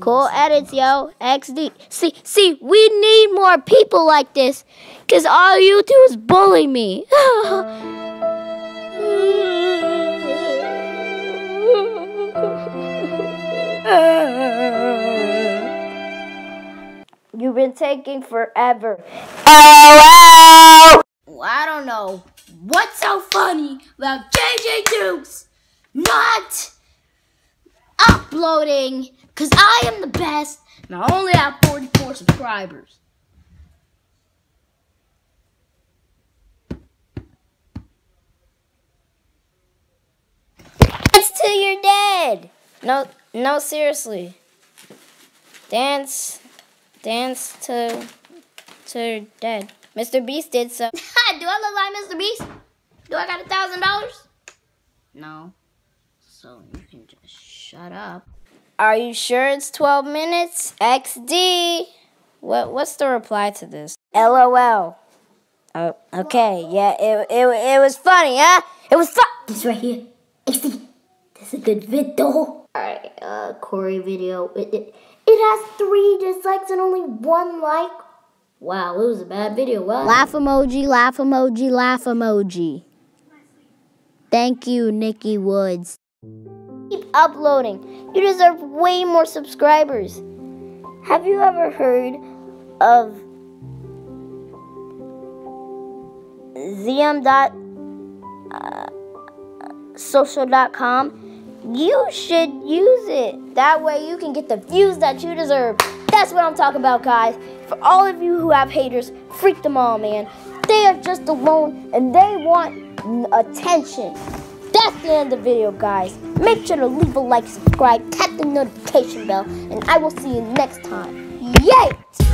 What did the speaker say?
Cool edits, yo. XD. See, see, we need more people like this. Cause all you do is bully me. You've been taking forever. LOL! Well, I don't know what's so funny about GG Dukes not uploading because I am the best and I only have 44 subscribers. Dance till you're dead. No, no, seriously. Dance, dance to, to dead. Mr. Beast did so. Do I look like Mr. Beast? Do I got a thousand dollars? No. So you can just shut up. Are you sure it's 12 minutes? XD. What, what's the reply to this? LOL. Oh, okay, yeah, it, it, it was funny, huh? It was fun. This right here. XD. This is a good video. Alright, uh, Corey video. It, it, it has three dislikes and only one like. Wow, it was a bad video. Wow. Laugh emoji, laugh emoji, laugh emoji. Thank you, Nikki Woods. Keep uploading. You deserve way more subscribers. Have you ever heard of zm.social.com? Uh, you should use it. That way you can get the views that you deserve. That's what I'm talking about, guys. For all of you who have haters, freak them all, man. They are just alone and they want attention. That's the end of the video, guys. Make sure to leave a like, subscribe, tap the notification bell, and I will see you next time. Yay!